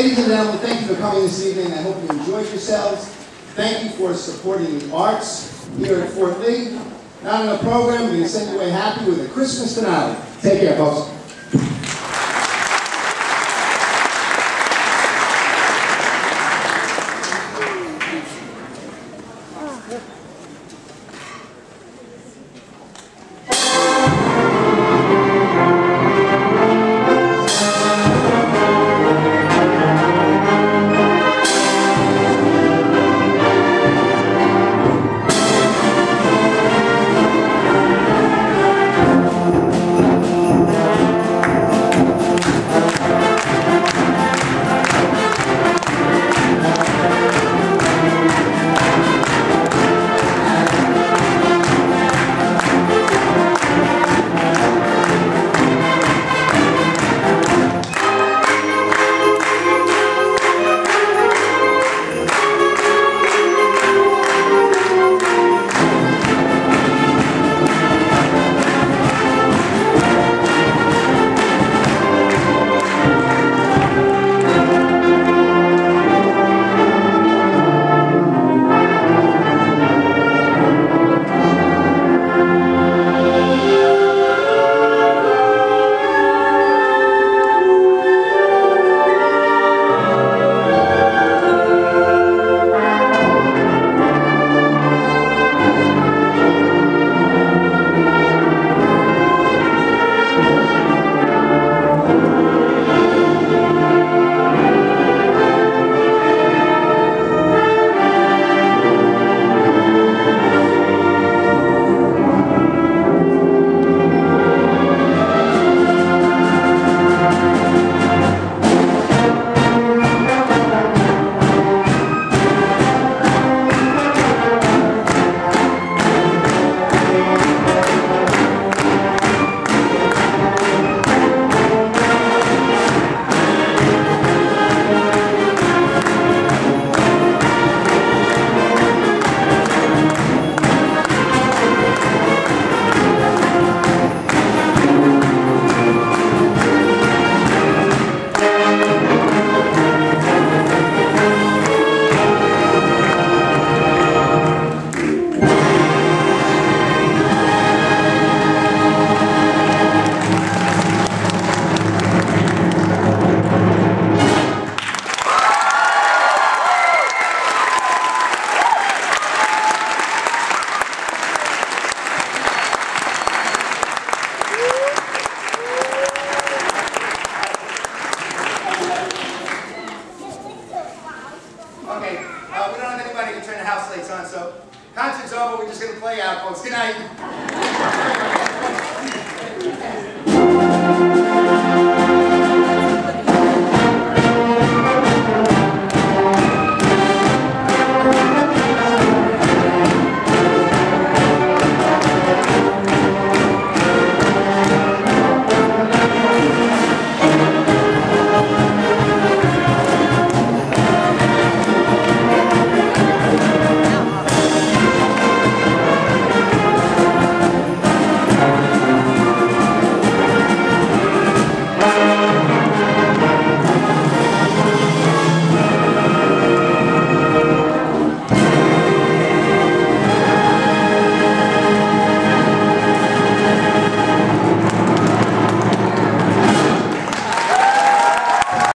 Ladies and gentlemen, thank you for coming this evening, I hope you enjoyed yourselves. Thank you for supporting the arts here at Fort Lee. Not in the program, we're send you away happy with a Christmas finale. Take care, folks.